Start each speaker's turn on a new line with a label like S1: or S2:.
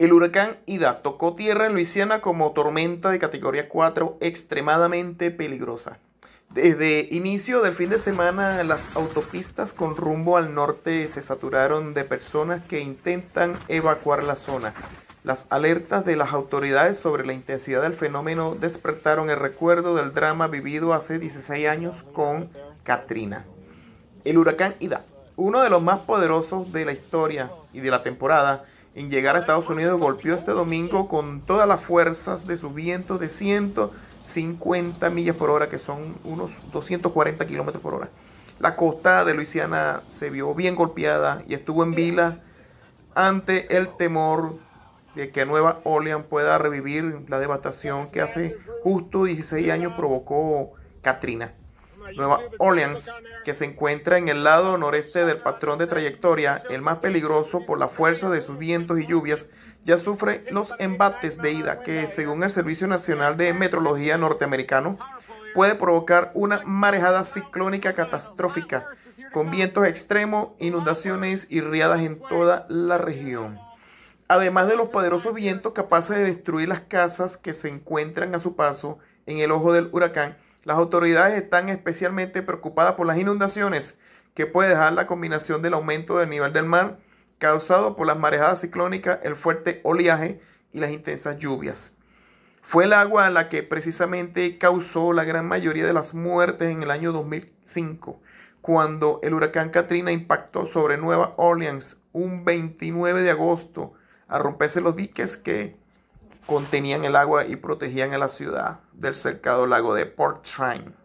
S1: El huracán Ida tocó tierra en Luisiana como tormenta de categoría 4 extremadamente peligrosa. Desde inicio del fin de semana, las autopistas con rumbo al norte se saturaron de personas que intentan evacuar la zona. Las alertas de las autoridades sobre la intensidad del fenómeno despertaron el recuerdo del drama vivido hace 16 años con Katrina. El huracán Ida, uno de los más poderosos de la historia y de la temporada, en llegar a Estados Unidos golpeó este domingo con todas las fuerzas de sus vientos de 150 millas por hora, que son unos 240 kilómetros por hora. La costa de Luisiana se vio bien golpeada y estuvo en vila ante el temor de que Nueva Orleans pueda revivir la devastación que hace justo 16 años provocó Katrina. Nueva Orleans, que se encuentra en el lado noreste del patrón de trayectoria, el más peligroso por la fuerza de sus vientos y lluvias, ya sufre los embates de ida que, según el Servicio Nacional de Metrología norteamericano, puede provocar una marejada ciclónica catastrófica, con vientos extremos, inundaciones y riadas en toda la región. Además de los poderosos vientos capaces de destruir las casas que se encuentran a su paso en el ojo del huracán, las autoridades están especialmente preocupadas por las inundaciones que puede dejar la combinación del aumento del nivel del mar causado por las marejadas ciclónicas, el fuerte oleaje y las intensas lluvias. Fue el agua la que precisamente causó la gran mayoría de las muertes en el año 2005, cuando el huracán Katrina impactó sobre Nueva Orleans un 29 de agosto a romperse los diques que contenían el agua y protegían a la ciudad del cercado lago de Port Trine.